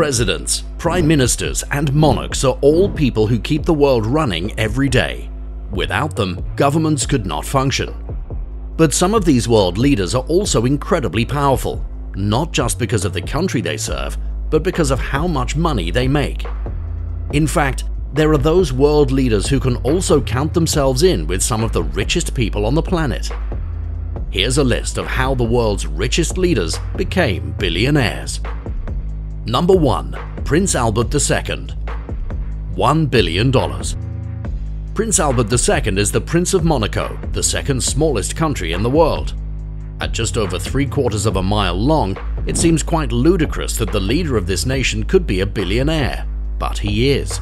Presidents, prime ministers, and monarchs are all people who keep the world running every day. Without them, governments could not function. But some of these world leaders are also incredibly powerful, not just because of the country they serve, but because of how much money they make. In fact, there are those world leaders who can also count themselves in with some of the richest people on the planet. Here's a list of how the world's richest leaders became billionaires. Number 1. Prince Albert II $1 billion Prince Albert II is the Prince of Monaco, the second smallest country in the world. At just over three quarters of a mile long, it seems quite ludicrous that the leader of this nation could be a billionaire, but he is.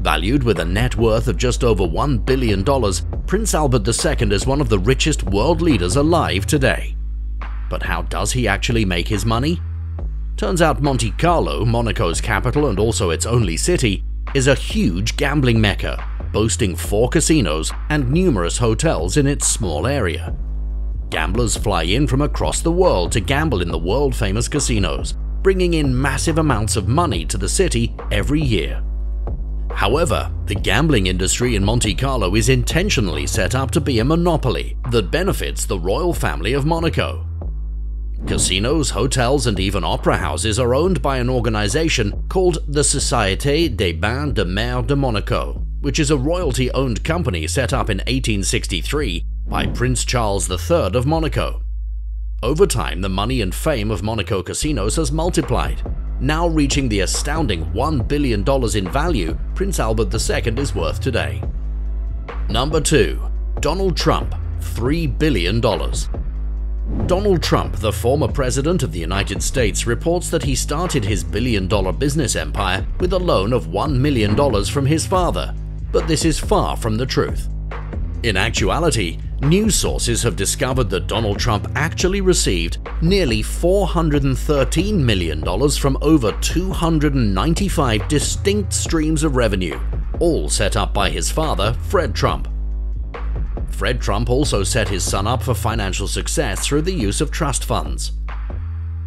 Valued with a net worth of just over $1 billion, Prince Albert II is one of the richest world leaders alive today. But how does he actually make his money? Turns out Monte Carlo, Monaco's capital and also its only city, is a huge gambling mecca, boasting four casinos and numerous hotels in its small area. Gamblers fly in from across the world to gamble in the world-famous casinos, bringing in massive amounts of money to the city every year. However, the gambling industry in Monte Carlo is intentionally set up to be a monopoly that benefits the royal family of Monaco. Casinos, hotels, and even opera houses are owned by an organization called the Société des Bains de Mer de Monaco, which is a royalty-owned company set up in 1863 by Prince Charles III of Monaco. Over time, the money and fame of Monaco casinos has multiplied, now reaching the astounding $1 billion in value Prince Albert II is worth today. Number 2. Donald Trump, $3 billion. Donald Trump, the former president of the United States, reports that he started his billion dollar business empire with a loan of $1 million from his father, but this is far from the truth. In actuality, news sources have discovered that Donald Trump actually received nearly $413 million from over 295 distinct streams of revenue, all set up by his father, Fred Trump. Fred Trump also set his son up for financial success through the use of trust funds.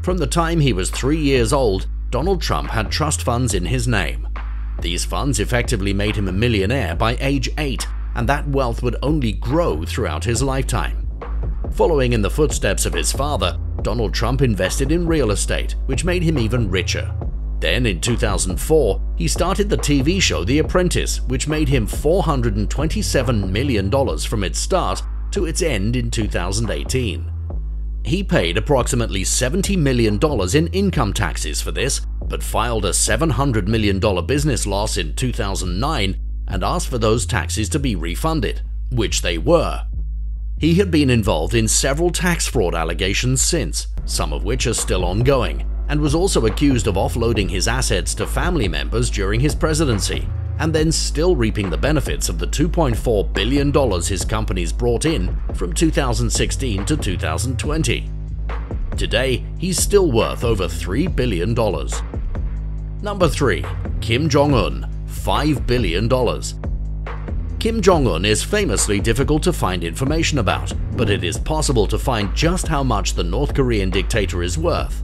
From the time he was three years old, Donald Trump had trust funds in his name. These funds effectively made him a millionaire by age 8 and that wealth would only grow throughout his lifetime. Following in the footsteps of his father, Donald Trump invested in real estate, which made him even richer. Then, in 2004, he started the TV show The Apprentice, which made him $427 million from its start to its end in 2018. He paid approximately $70 million in income taxes for this, but filed a $700 million business loss in 2009 and asked for those taxes to be refunded, which they were. He had been involved in several tax fraud allegations since, some of which are still ongoing, and was also accused of offloading his assets to family members during his presidency, and then still reaping the benefits of the $2.4 billion his companies brought in from 2016 to 2020. Today, he's still worth over $3 billion. Number 3. Kim Jong-un $5 billion. Kim Jong-un is famously difficult to find information about, but it is possible to find just how much the North Korean dictator is worth.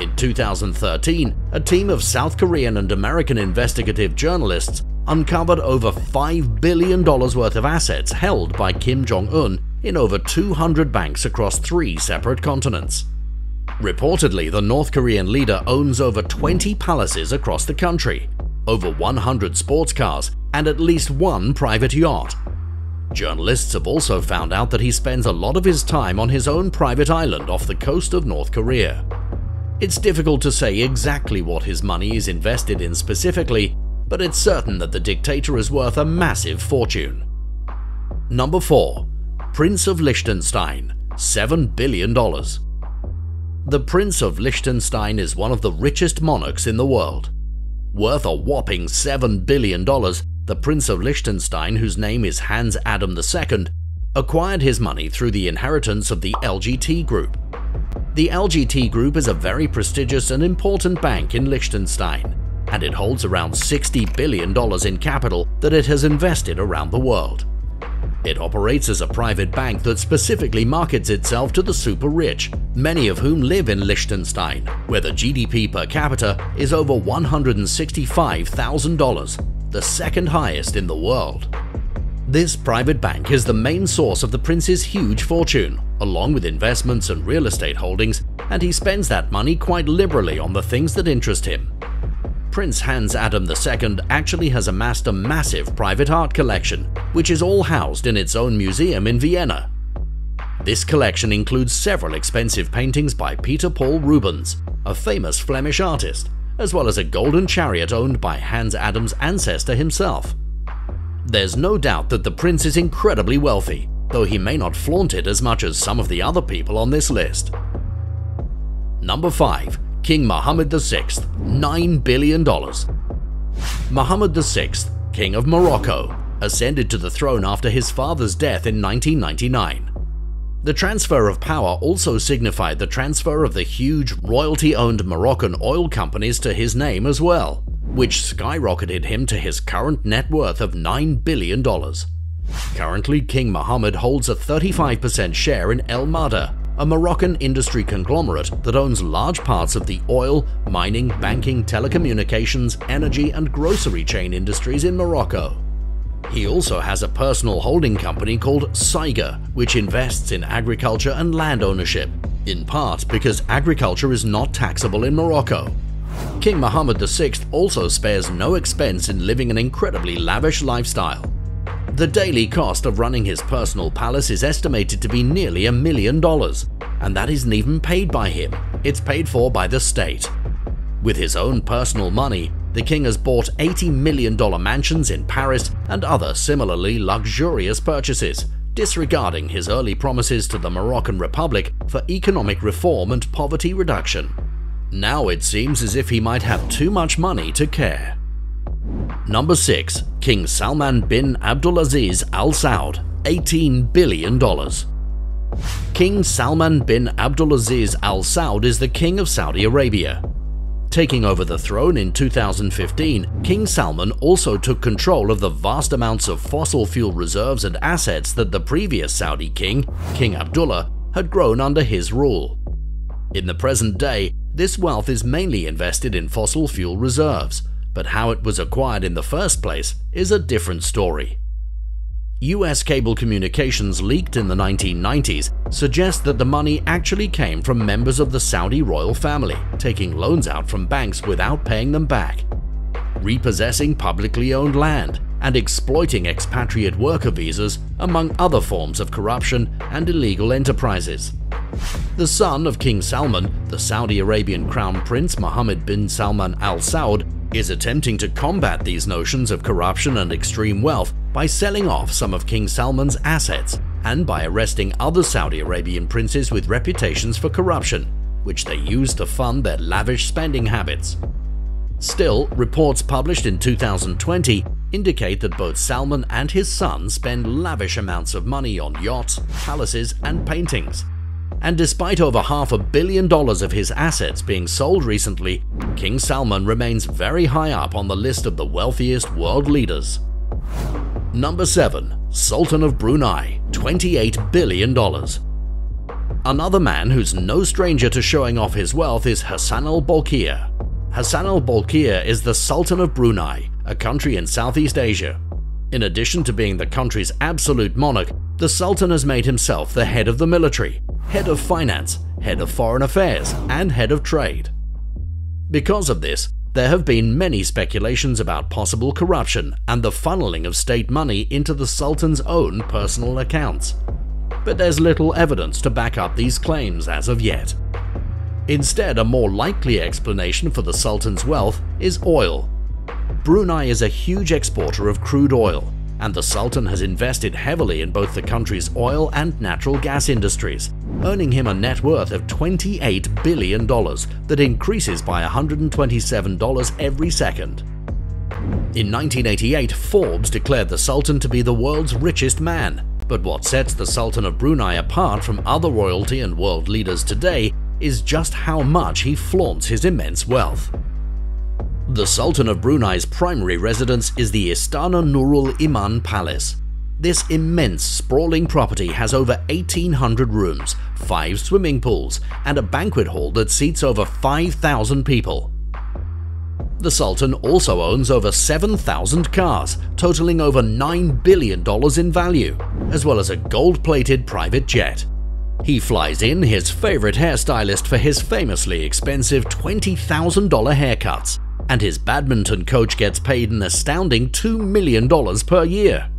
In 2013, a team of South Korean and American investigative journalists uncovered over $5 billion worth of assets held by Kim Jong-un in over 200 banks across three separate continents. Reportedly, the North Korean leader owns over 20 palaces across the country, over 100 sports cars, and at least one private yacht. Journalists have also found out that he spends a lot of his time on his own private island off the coast of North Korea. It's difficult to say exactly what his money is invested in specifically, but it's certain that the dictator is worth a massive fortune. Number 4. Prince of Liechtenstein $7 billion. The Prince of Liechtenstein is one of the richest monarchs in the world. Worth a whopping $7 billion, the Prince of Liechtenstein, whose name is Hans Adam II, acquired his money through the inheritance of the LGT Group. The LGT Group is a very prestigious and important bank in Liechtenstein, and it holds around $60 billion in capital that it has invested around the world. It operates as a private bank that specifically markets itself to the super rich, many of whom live in Liechtenstein, where the GDP per capita is over $165,000, the second highest in the world. This private bank is the main source of the prince's huge fortune, along with investments and real estate holdings, and he spends that money quite liberally on the things that interest him. Prince Hans Adam II actually has amassed a massive private art collection, which is all housed in its own museum in Vienna. This collection includes several expensive paintings by Peter Paul Rubens, a famous Flemish artist, as well as a golden chariot owned by Hans Adam's ancestor himself. There's no doubt that the prince is incredibly wealthy, though he may not flaunt it as much as some of the other people on this list. Number 5. King Mohammed VI, $9 billion. Mohammed VI, King of Morocco, ascended to the throne after his father's death in 1999. The transfer of power also signified the transfer of the huge royalty-owned Moroccan oil companies to his name as well which skyrocketed him to his current net worth of $9 billion. Currently, King Mohammed holds a 35% share in Al Mada, a Moroccan industry conglomerate that owns large parts of the oil, mining, banking, telecommunications, energy and grocery chain industries in Morocco. He also has a personal holding company called Saiga, which invests in agriculture and land ownership, in part because agriculture is not taxable in Morocco, King Mohammed VI also spares no expense in living an incredibly lavish lifestyle. The daily cost of running his personal palace is estimated to be nearly a million dollars, and that isn't even paid by him, it's paid for by the state. With his own personal money, the king has bought $80 million mansions in Paris and other similarly luxurious purchases, disregarding his early promises to the Moroccan Republic for economic reform and poverty reduction. Now it seems as if he might have too much money to care. Number 6. King Salman bin Abdulaziz Al Saud, $18 billion. King Salman bin Abdulaziz Al Saud is the King of Saudi Arabia. Taking over the throne in 2015, King Salman also took control of the vast amounts of fossil fuel reserves and assets that the previous Saudi king, King Abdullah, had grown under his rule. In the present day, this wealth is mainly invested in fossil fuel reserves, but how it was acquired in the first place is a different story. US cable communications leaked in the 1990s suggest that the money actually came from members of the Saudi royal family, taking loans out from banks without paying them back, repossessing publicly owned land, and exploiting expatriate worker visas, among other forms of corruption and illegal enterprises. The son of King Salman, the Saudi Arabian Crown Prince Mohammed bin Salman Al Saud, is attempting to combat these notions of corruption and extreme wealth by selling off some of King Salman's assets and by arresting other Saudi Arabian princes with reputations for corruption, which they use to fund their lavish spending habits. Still, reports published in 2020 indicate that both Salman and his son spend lavish amounts of money on yachts, palaces, and paintings, and despite over half a billion dollars of his assets being sold recently, King Salman remains very high up on the list of the wealthiest world leaders. Number 7. Sultan of Brunei, $28 billion. Another man who's no stranger to showing off his wealth is Hassanal Bolkiah. Hassanal Bolkiah is the Sultan of Brunei, a country in Southeast Asia. In addition to being the country's absolute monarch, the Sultan has made himself the head of the military, head of finance, head of foreign affairs, and head of trade. Because of this, there have been many speculations about possible corruption and the funneling of state money into the Sultan's own personal accounts. But there's little evidence to back up these claims as of yet. Instead, a more likely explanation for the Sultan's wealth is oil. Brunei is a huge exporter of crude oil, and the Sultan has invested heavily in both the country's oil and natural gas industries, earning him a net worth of $28 billion that increases by $127 every second. In 1988, Forbes declared the Sultan to be the world's richest man, but what sets the Sultan of Brunei apart from other royalty and world leaders today is just how much he flaunts his immense wealth. The Sultan of Brunei's primary residence is the Istana Nurul Iman Palace. This immense, sprawling property has over 1,800 rooms, five swimming pools, and a banquet hall that seats over 5,000 people. The Sultan also owns over 7,000 cars, totaling over $9 billion in value, as well as a gold-plated private jet. He flies in his favorite hairstylist for his famously expensive $20,000 haircuts, and his badminton coach gets paid an astounding $2 million per year.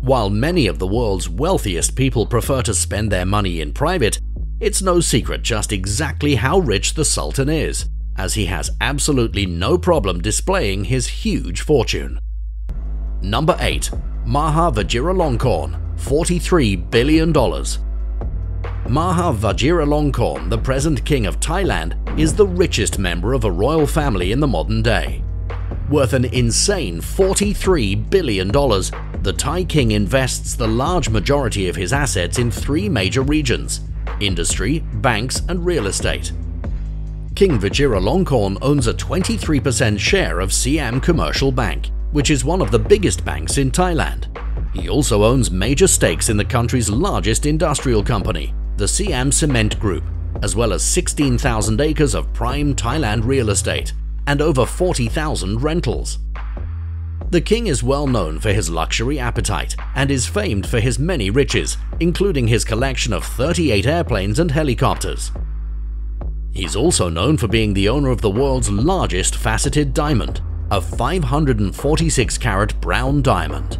While many of the world's wealthiest people prefer to spend their money in private, it's no secret just exactly how rich the Sultan is as he has absolutely no problem displaying his huge fortune. Number 8. Maha Vajiralongkorn, $43 billion. Maha Vajiralongkorn, the present king of Thailand, is the richest member of a royal family in the modern day. Worth an insane $43 billion, the Thai king invests the large majority of his assets in three major regions industry, banks, and real estate. King Vajiralongkorn owns a 23% share of Siam Commercial Bank, which is one of the biggest banks in Thailand. He also owns major stakes in the country's largest industrial company, the Siam Cement Group, as well as 16,000 acres of prime Thailand real estate and over 40,000 rentals. The king is well known for his luxury appetite and is famed for his many riches, including his collection of 38 airplanes and helicopters. He's also known for being the owner of the world's largest faceted diamond, a 546 carat brown diamond.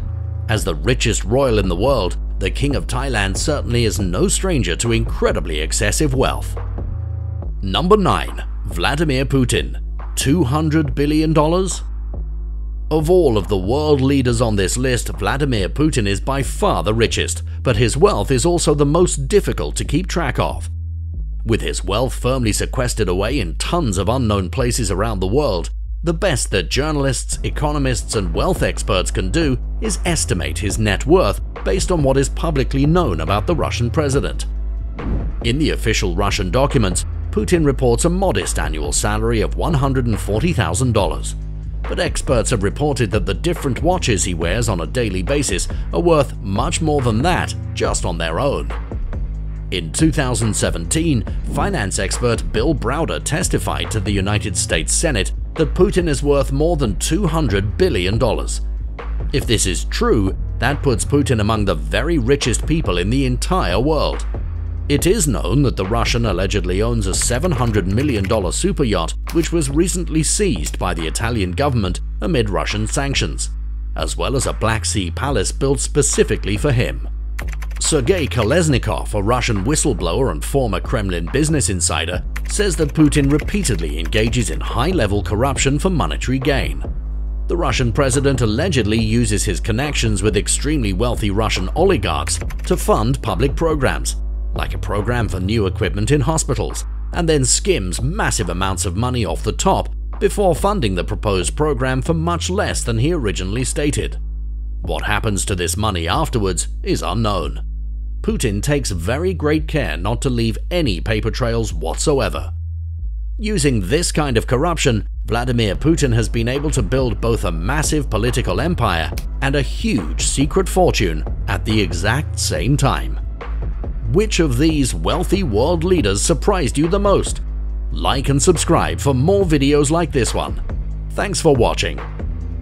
As the richest royal in the world, the King of Thailand certainly is no stranger to incredibly excessive wealth. Number 9. Vladimir Putin $200 billion? Of all of the world leaders on this list, Vladimir Putin is by far the richest, but his wealth is also the most difficult to keep track of. With his wealth firmly sequestered away in tons of unknown places around the world, the best that journalists, economists, and wealth experts can do is estimate his net worth based on what is publicly known about the Russian president. In the official Russian documents, Putin reports a modest annual salary of $140,000. But experts have reported that the different watches he wears on a daily basis are worth much more than that just on their own. In 2017, finance expert Bill Browder testified to the United States Senate that Putin is worth more than $200 billion. If this is true, that puts Putin among the very richest people in the entire world. It is known that the Russian allegedly owns a $700 million super yacht which was recently seized by the Italian government amid Russian sanctions, as well as a Black Sea palace built specifically for him. Sergei Kolesnikov, a Russian whistleblower and former Kremlin business insider, says that Putin repeatedly engages in high-level corruption for monetary gain. The Russian president allegedly uses his connections with extremely wealthy Russian oligarchs to fund public programs, like a program for new equipment in hospitals, and then skims massive amounts of money off the top before funding the proposed program for much less than he originally stated. What happens to this money afterwards is unknown. Putin takes very great care not to leave any paper trails whatsoever. Using this kind of corruption, Vladimir Putin has been able to build both a massive political empire and a huge secret fortune at the exact same time. Which of these wealthy world leaders surprised you the most? Like and subscribe for more videos like this one. Thanks for watching.